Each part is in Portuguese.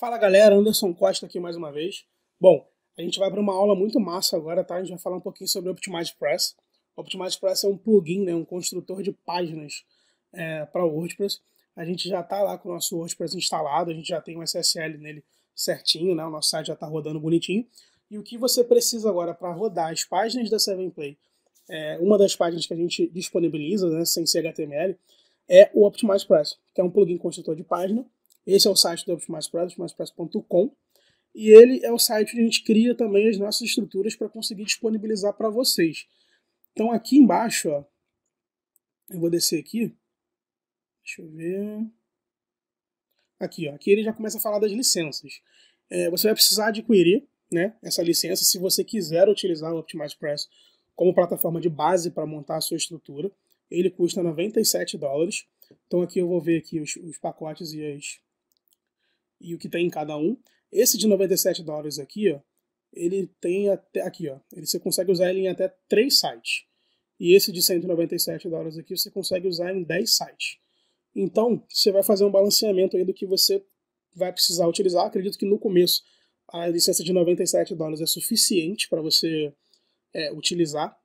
Fala galera, Anderson Costa aqui mais uma vez. Bom, a gente vai para uma aula muito massa agora, tá? A gente vai falar um pouquinho sobre o Optimize Press. O Optimize Press é um plugin, né, um construtor de páginas é, para o WordPress. A gente já está lá com o nosso WordPress instalado, a gente já tem um SSL nele certinho, né? O nosso site já está rodando bonitinho. E o que você precisa agora para rodar as páginas da 7play, é, uma das páginas que a gente disponibiliza, né, sem ser HTML, é o Optimize Press, que é um plugin construtor de página esse é o site do OptimizePress, optimizepress.com. E ele é o site onde a gente cria também as nossas estruturas para conseguir disponibilizar para vocês. Então aqui embaixo, ó, eu vou descer aqui. Deixa eu ver. Aqui, ó, aqui ele já começa a falar das licenças. É, você vai precisar adquirir né, essa licença se você quiser utilizar o OptimizePress como plataforma de base para montar a sua estrutura. Ele custa 97 dólares. Então aqui eu vou ver aqui os, os pacotes e as, e o que tem em cada um. Esse de 97 dólares aqui, ó, ele tem até aqui, ó, ele, você consegue usar ele em até 3 sites. E esse de 197 dólares aqui você consegue usar em 10 sites. Então, você vai fazer um balanceamento aí do que você vai precisar utilizar. Acredito que no começo a licença de 97 dólares é suficiente para você é, utilizar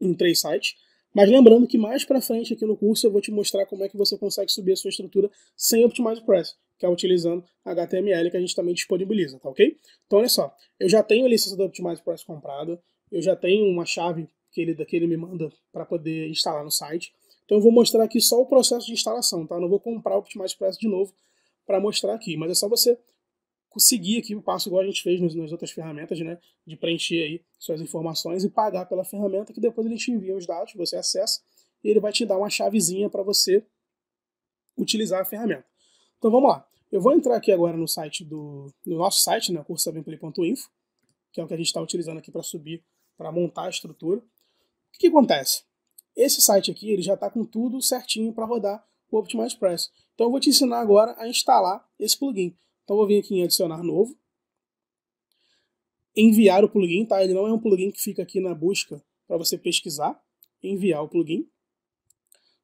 em três sites. Mas lembrando que mais para frente aqui no curso eu vou te mostrar como é que você consegue subir a sua estrutura sem Optimize Press, que é utilizando HTML que a gente também disponibiliza, tá ok? Então olha só, eu já tenho a licença do Optimize Press comprada, eu já tenho uma chave que ele, que ele me manda para poder instalar no site. Então eu vou mostrar aqui só o processo de instalação, tá? Eu não vou comprar o Optimize Press de novo para mostrar aqui, mas é só você seguir aqui o passo igual a gente fez nas outras ferramentas, né? De preencher aí suas informações e pagar pela ferramenta, que depois ele te envia os dados, você acessa, e ele vai te dar uma chavezinha para você utilizar a ferramenta. Então vamos lá. Eu vou entrar aqui agora no site do no nosso site, né, curso7play.info, que é o que a gente está utilizando aqui para subir, para montar a estrutura. O que, que acontece? Esse site aqui ele já está com tudo certinho para rodar o Optimize Press. Então eu vou te ensinar agora a instalar esse plugin. Então eu vou vir aqui em adicionar novo. Enviar o plugin, tá? Ele não é um plugin que fica aqui na busca para você pesquisar. Enviar o plugin.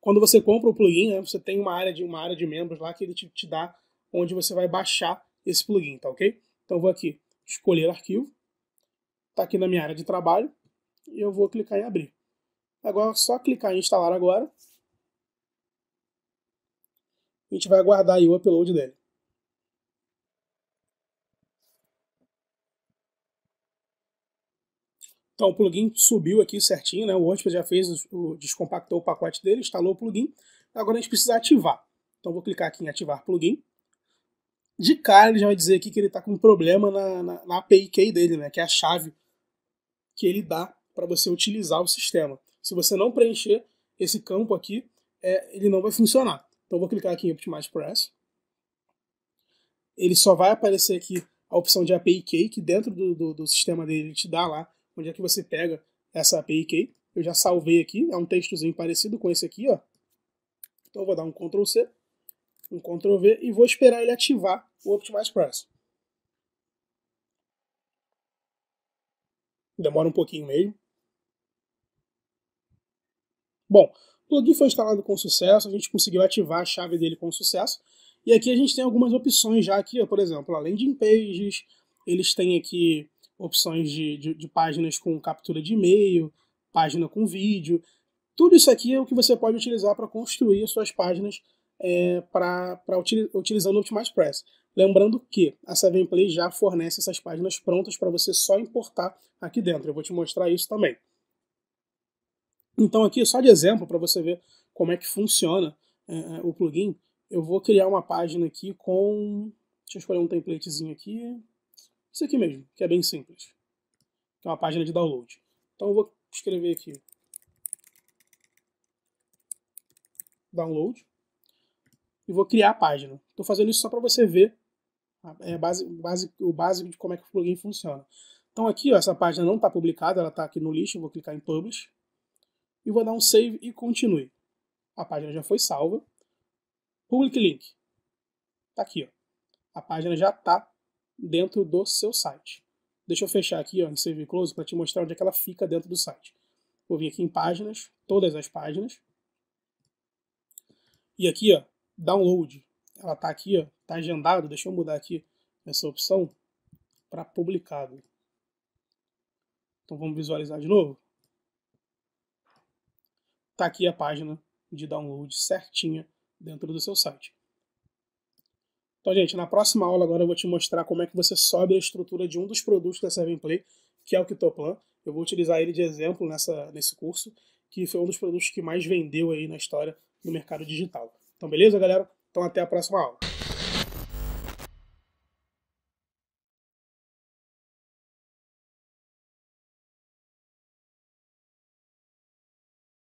Quando você compra o plugin, né, você tem uma área de uma área de membros lá que ele te, te dá onde você vai baixar esse plugin, tá ok? Então eu vou aqui escolher arquivo. Está aqui na minha área de trabalho e eu vou clicar em abrir. Agora só clicar em instalar agora. A gente vai aguardar o upload dele. Então o plugin subiu aqui certinho, né? O WordPress já fez, o, descompactou o pacote dele, instalou o plugin. Agora a gente precisa ativar. Então vou clicar aqui em ativar plugin. De cara ele já vai dizer aqui que ele está com um problema na, na, na, API key dele, né? Que é a chave que ele dá para você utilizar o sistema. Se você não preencher esse campo aqui, é, ele não vai funcionar. Então vou clicar aqui em Optimize Press. Ele só vai aparecer aqui a opção de API Key, que dentro do, do, do sistema dele ele te dá lá onde é que você pega essa API key. Eu já salvei aqui, é um textozinho parecido com esse aqui, ó. Então eu vou dar um Ctrl C, um Ctrl V e vou esperar ele ativar o Optimize Press. Demora um pouquinho mesmo. Bom, o plugin foi instalado com sucesso, a gente conseguiu ativar a chave dele com sucesso. E aqui a gente tem algumas opções já aqui, ó, por exemplo, a landing pages, eles têm aqui opções de, de, de páginas com captura de e-mail, página com vídeo. Tudo isso aqui é o que você pode utilizar para construir as suas páginas é, para utilizando o Optimize Press. Lembrando que a 7play já fornece essas páginas prontas para você só importar aqui dentro. Eu vou te mostrar isso também. Então aqui, só de exemplo, para você ver como é que funciona é, é, o plugin, eu vou criar uma página aqui com... Deixa eu escolher um templatezinho aqui. Isso aqui mesmo, que é bem simples. Que é uma página de download. Então eu vou escrever aqui download e vou criar a página. Estou fazendo isso só para você ver é, base, base, o básico de como é que o plugin funciona. Então aqui, ó, essa página não está publicada, ela está aqui no lixo, vou clicar em Publish e vou dar um Save e Continue. A página já foi salva. Public Link. Está aqui, ó. A página já está dentro do seu site. Deixa eu fechar aqui ó, em Save Close para te mostrar onde é que ela fica dentro do site. Vou vir aqui em páginas, todas as páginas. E aqui, ó, download. Ela está aqui, Está agendado, deixa eu mudar aqui essa opção para publicado. Então vamos visualizar de novo. Está aqui a página de download certinha dentro do seu site. Então, gente, na próxima aula agora eu vou te mostrar como é que você sobe a estrutura de um dos produtos da 7play, que é o Kitoplan. Eu vou utilizar ele de exemplo nessa, nesse curso, que foi um dos produtos que mais vendeu aí na história do mercado digital. Então, beleza, galera? Então, até a próxima aula.